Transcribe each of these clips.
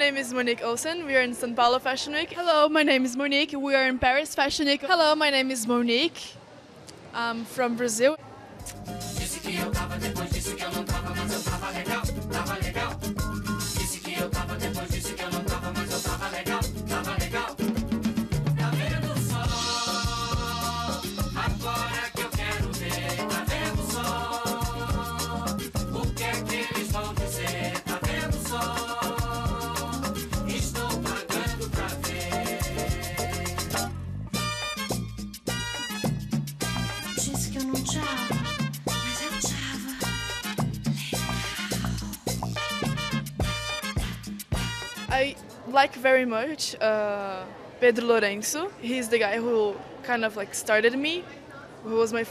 name is Monique Olsen. We are in São Paulo Fashion Week. Hello, my name is Monique. We are in Paris Fashion Week. Hello, my name is Monique. I'm from Brazil. I like very much uh, Pedro Lourenço. He's the guy who kind of like started me. Who was my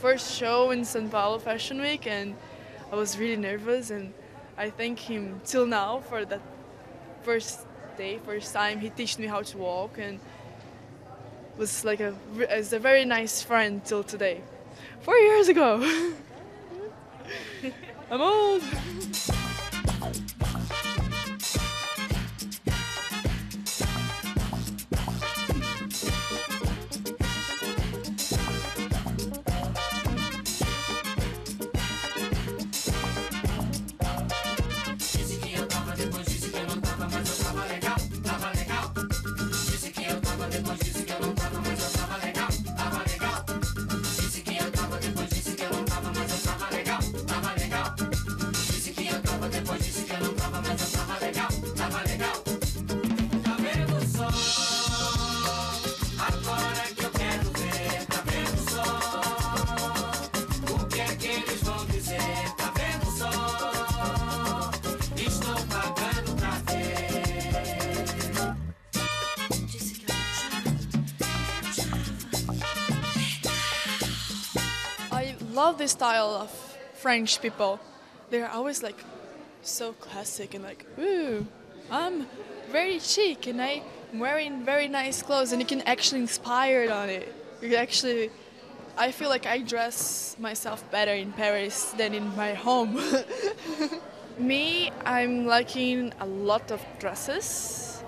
first show in São Paulo Fashion Week, and I was really nervous. And I thank him till now for that first day, first time he taught me how to walk, and was like a is a very nice friend till today. Four years ago. I'm old. love this style of French people. They're always like so classic and like, ooh, I'm very chic and I'm wearing very nice clothes and you can actually inspired on it. You can actually, I feel like I dress myself better in Paris than in my home. Me, I'm liking a lot of dresses,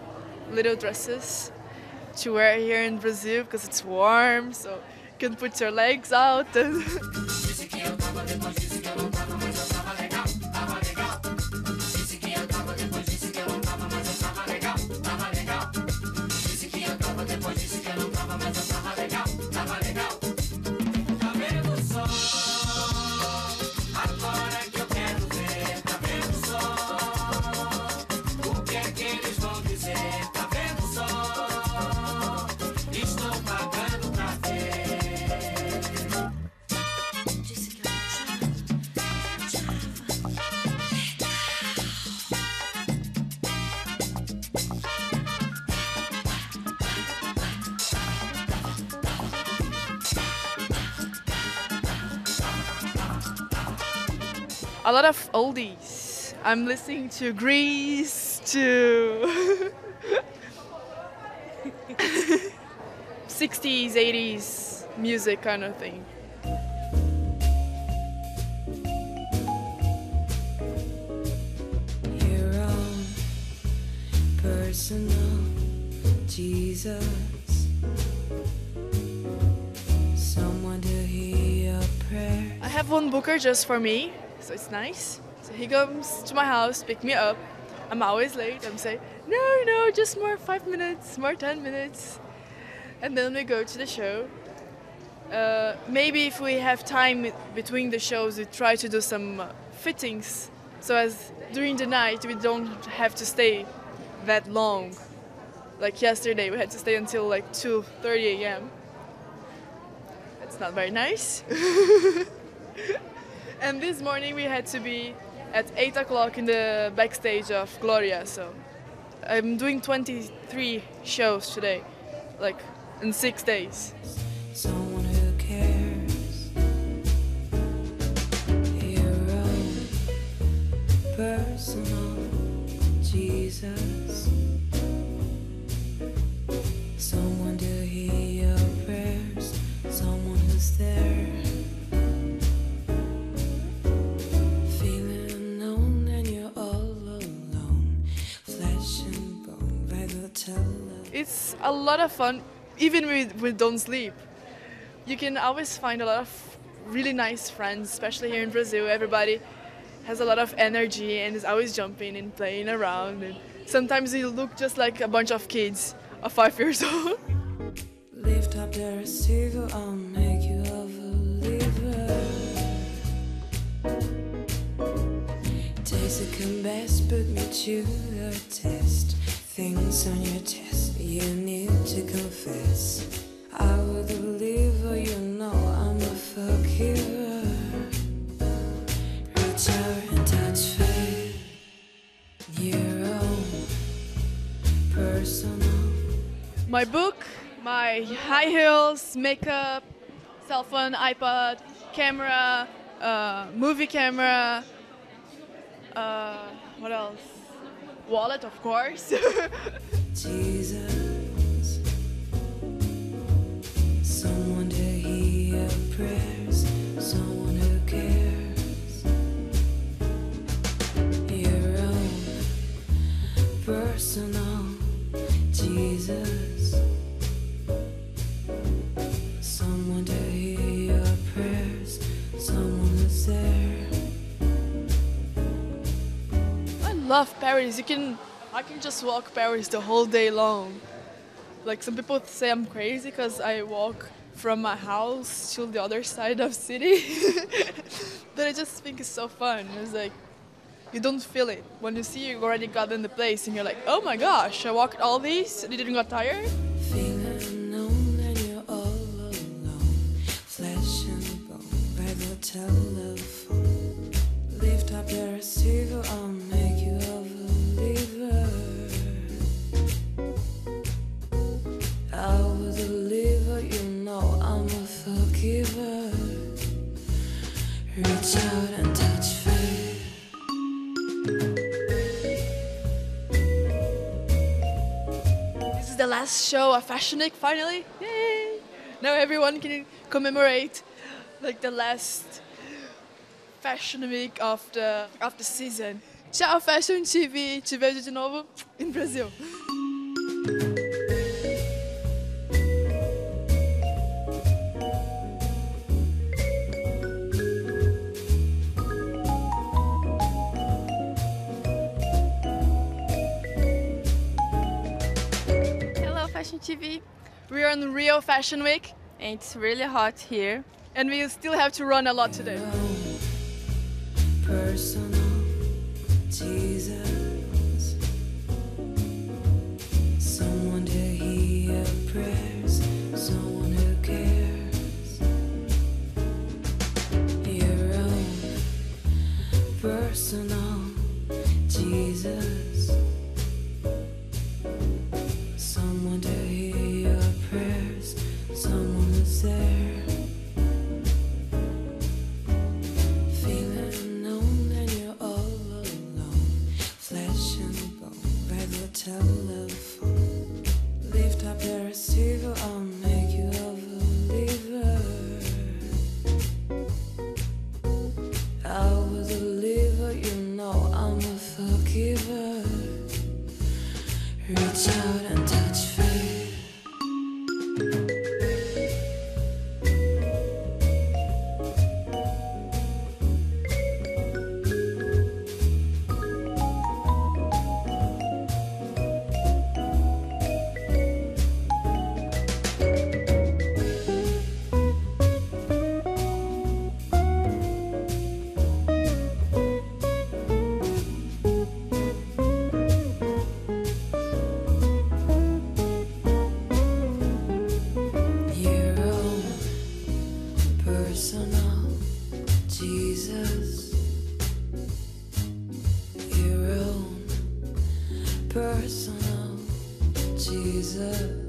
little dresses to wear here in Brazil because it's warm, so you can put your legs out a lot of oldies. I'm listening to Grease, to 60s, 80s music kind of thing. your own personal Jesus. Someone to hear your prayer. I have one booker just for me, so it's nice. So he comes to my house, pick me up. I'm always late. I'm saying, no, no, just more five minutes, more ten minutes. And then we go to the show. Uh, maybe if we have time between the shows, we try to do some uh, fittings. So as during the night, we don't have to stay that long. Like yesterday, we had to stay until like 2:30 a.m. It's not very nice. and this morning we had to be at 8 o'clock in the backstage of Gloria. So I'm doing 23 shows today, like in six days. A lot of fun, even when we don't sleep. You can always find a lot of really nice friends, especially here in Brazil. Everybody has a lot of energy and is always jumping and playing around. And sometimes you look just like a bunch of kids of five years old. Lift up the receiver, I'll make you a believer. A compass, put me to the test. Things on your chest, you need to confess. I will deliver, you know I'm a forgiver. Reach out and touch fate. Your own personal. my book, my high heels, makeup, cell phone, iPod, camera, uh, movie camera. Uh, what else? Wallet, of course. love Paris. You can, I can just walk Paris the whole day long. Like some people say I'm crazy because I walk from my house to the other side of city, but I just think it's so fun. It's like you don't feel it when you see you already got in the place and you're like, oh my gosh, I walked all these. and You didn't got tired. Last show of Fashion Week finally. Yay! Now everyone can commemorate like the last Fashion Week of the of the season. Tchau Fashion TV, te vejo de novo em Brasil. We are on Rio Fashion Week And it's really hot here. and we still have to run a lot today. personal by personal Jesus.